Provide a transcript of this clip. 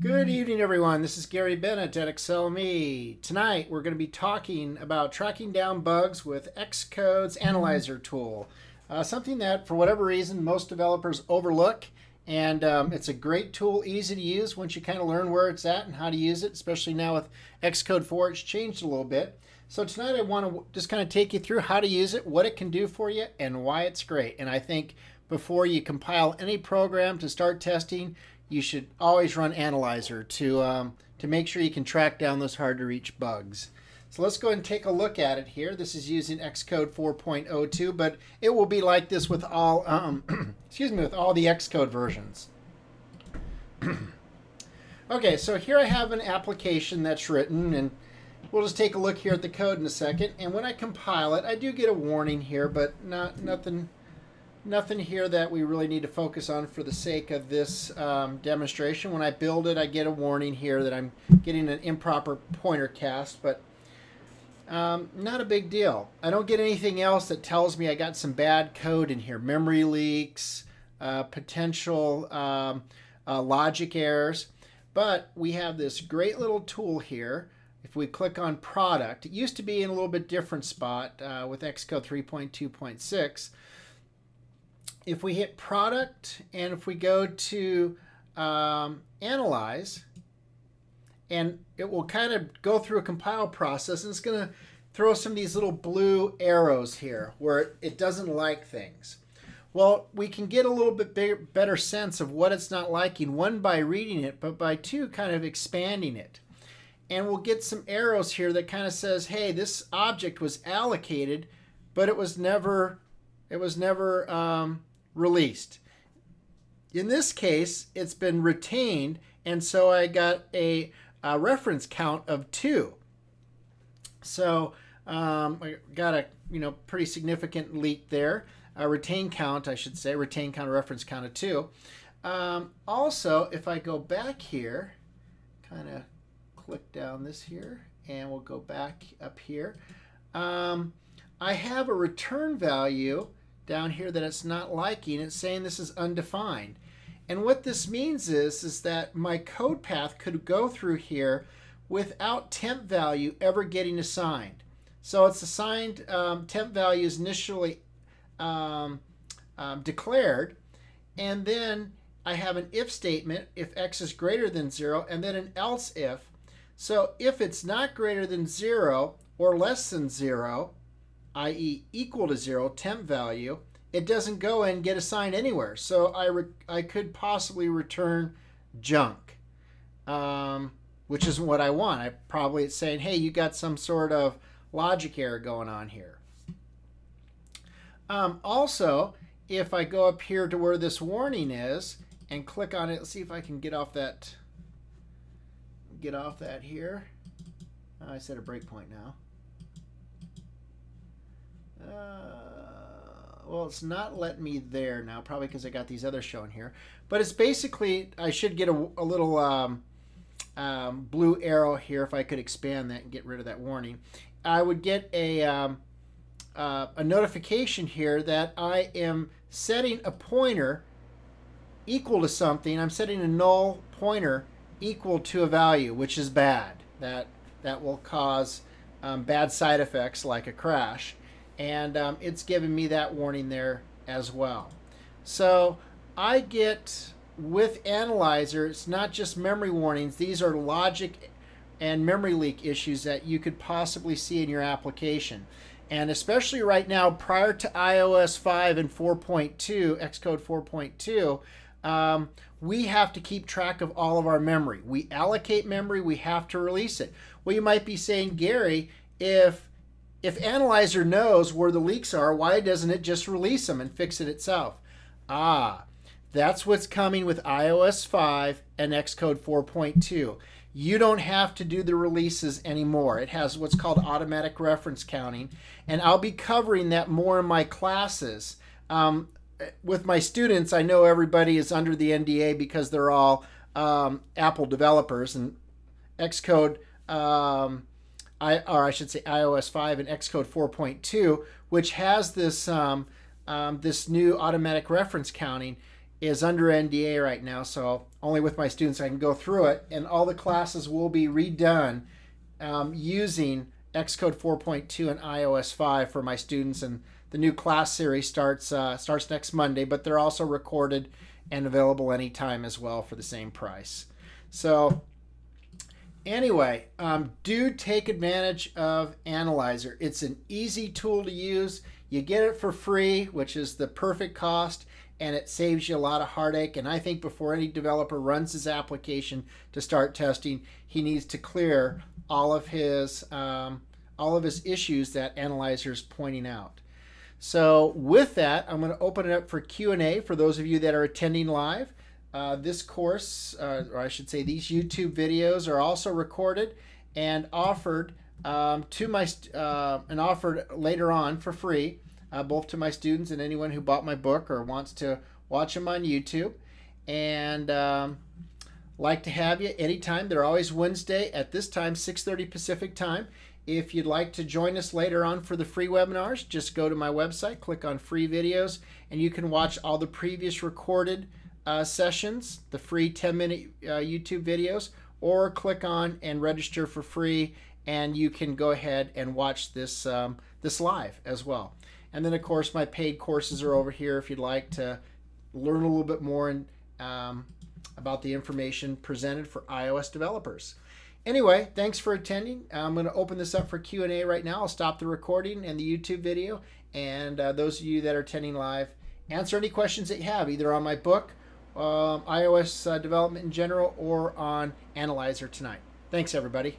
Good evening, everyone. This is Gary Bennett at XcelMe. Tonight, we're going to be talking about tracking down bugs with Xcode's Analyzer tool. Uh, something that, for whatever reason, most developers overlook. And um, it's a great tool, easy to use once you kind of learn where it's at and how to use it, especially now with Xcode 4, it's changed a little bit. So tonight I want to just kind of take you through how to use it, what it can do for you, and why it's great. And I think before you compile any program to start testing, you should always run Analyzer to, um, to make sure you can track down those hard to reach bugs. So let's go and take a look at it here. This is using Xcode 4.02, but it will be like this with all, um, excuse me, with all the Xcode versions. okay, so here I have an application that's written, and we'll just take a look here at the code in a second. And when I compile it, I do get a warning here, but not nothing nothing here that we really need to focus on for the sake of this um, demonstration. When I build it, I get a warning here that I'm getting an improper pointer cast, but um, not a big deal. I don't get anything else that tells me I got some bad code in here. Memory leaks, uh, potential um, uh, logic errors. But we have this great little tool here. If we click on product, it used to be in a little bit different spot uh, with Xcode 3.2.6 if we hit product and if we go to um, analyze, and it will kind of go through a compile process and it's going to throw some of these little blue arrows here where it doesn't like things. Well, we can get a little bit bigger, better sense of what it's not liking, one by reading it, but by two, kind of expanding it. And we'll get some arrows here that kind of says, hey, this object was allocated, but it was never, it was never um, released. In this case, it's been retained, and so I got a, a reference count of two. So um, I got a you know pretty significant leak there. A retain count, I should say, retain count, reference count of two. Um, also, if I go back here, kind of click down this here, and we'll go back up here. Um, I have a return value down here that it's not liking. It's saying this is undefined. And what this means is, is that my code path could go through here without temp value ever getting assigned. So it's assigned um, temp value is initially um, um, declared, and then I have an if statement if x is greater than 0, and then an else if. So if it's not greater than 0 or less than 0, i.e. equal to 0, temp value, it doesn't go and get assigned anywhere. So I, I could possibly return junk, um, which isn't what I want. I probably it's saying, hey, you got some sort of logic error going on here. Um, also, if I go up here to where this warning is and click on it, let's see if I can get off that, get off that here. I set a breakpoint now. Uh, well, it's not letting me there now, probably because I got these other shown here. But it's basically, I should get a, a little um, um, blue arrow here if I could expand that and get rid of that warning. I would get a, um, uh, a notification here that I am setting a pointer equal to something. I'm setting a null pointer equal to a value, which is bad. That, that will cause um, bad side effects like a crash and um, it's giving me that warning there as well. So I get with Analyzer, it's not just memory warnings, these are logic and memory leak issues that you could possibly see in your application. And especially right now, prior to iOS 5 and 4.2, Xcode 4.2, um, we have to keep track of all of our memory. We allocate memory, we have to release it. Well, you might be saying, Gary, if if Analyzer knows where the leaks are, why doesn't it just release them and fix it itself? Ah, that's what's coming with iOS 5 and Xcode 4.2. You don't have to do the releases anymore. It has what's called automatic reference counting, and I'll be covering that more in my classes. Um, with my students, I know everybody is under the NDA because they're all um, Apple developers, and Xcode um, I, or I should say iOS 5 and Xcode 4.2, which has this um, um, this new automatic reference counting. is under NDA right now, so only with my students I can go through it, and all the classes will be redone um, using Xcode 4.2 and iOS 5 for my students, and the new class series starts uh, starts next Monday, but they're also recorded and available anytime as well for the same price. So anyway, um, do take advantage of Analyzer. It's an easy tool to use. You get it for free, which is the perfect cost, and it saves you a lot of heartache. And I think before any developer runs his application to start testing, he needs to clear all of his um, all of his issues that Analyzer is pointing out. So with that, I'm going to open it up for Q&A for those of you that are attending live. Uh, this course, uh, or I should say these YouTube videos are also recorded and offered um, to my uh, and offered later on for free, uh, both to my students and anyone who bought my book or wants to watch them on YouTube. And um, like to have you anytime. They're always Wednesday at this time, 6:30 Pacific time. If you'd like to join us later on for the free webinars, just go to my website, click on free videos, and you can watch all the previous recorded uh, sessions, the free 10 minute uh, YouTube videos, or click on and register for free, and you can go ahead and watch this, um, this live as well. And then, of course, my paid courses are over here if you'd like to learn a little bit more and, um, about the information presented for iOS developers. Anyway, thanks for attending. I'm going to open this up for Q&A right now. I'll stop the recording and the YouTube video. And uh, those of you that are attending live, answer any questions that you have, either on my book, um, iOS uh, development in general, or on Analyzer tonight. Thanks, everybody.